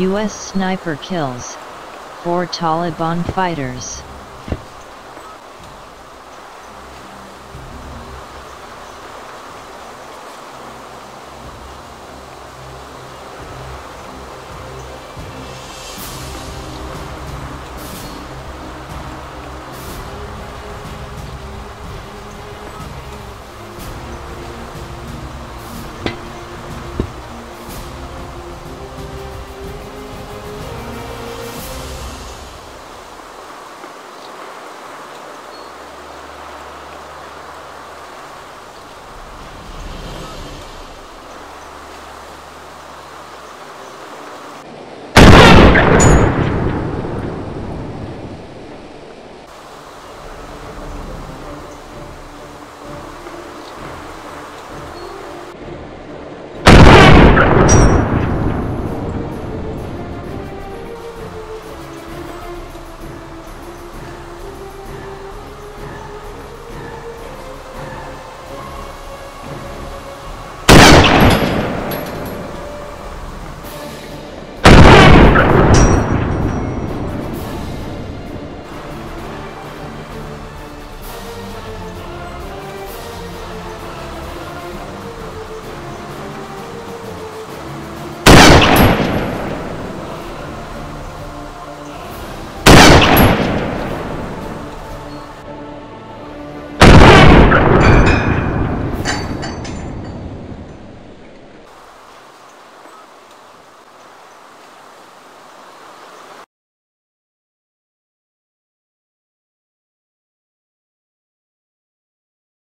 US sniper kills 4 Taliban fighters.